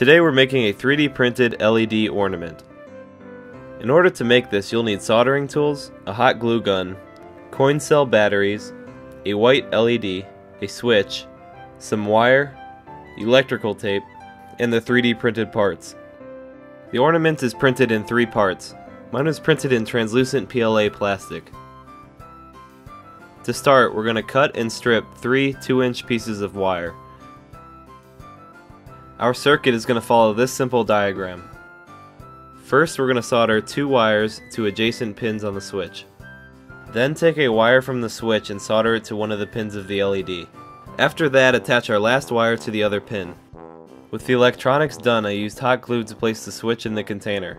Today we're making a 3D printed LED ornament. In order to make this you'll need soldering tools, a hot glue gun, coin cell batteries, a white LED, a switch, some wire, electrical tape, and the 3D printed parts. The ornament is printed in three parts. Mine was printed in translucent PLA plastic. To start, we're going to cut and strip three 2 inch pieces of wire. Our circuit is going to follow this simple diagram. First, we're going to solder two wires to adjacent pins on the switch. Then take a wire from the switch and solder it to one of the pins of the LED. After that, attach our last wire to the other pin. With the electronics done, I used hot glue to place the switch in the container.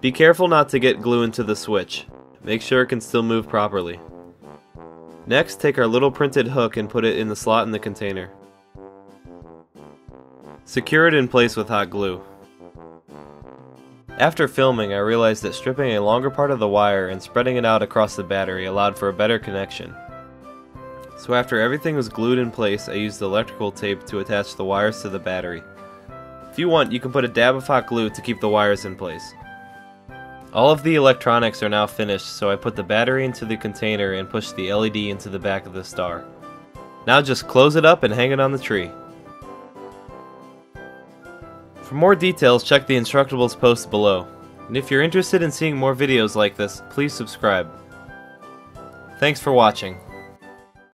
Be careful not to get glue into the switch. Make sure it can still move properly. Next, take our little printed hook and put it in the slot in the container. Secure it in place with hot glue. After filming, I realized that stripping a longer part of the wire and spreading it out across the battery allowed for a better connection. So after everything was glued in place, I used electrical tape to attach the wires to the battery. If you want, you can put a dab of hot glue to keep the wires in place. All of the electronics are now finished, so I put the battery into the container and pushed the LED into the back of the star. Now just close it up and hang it on the tree. For more details, check the Instructables post below. And if you're interested in seeing more videos like this, please subscribe. Thanks for watching.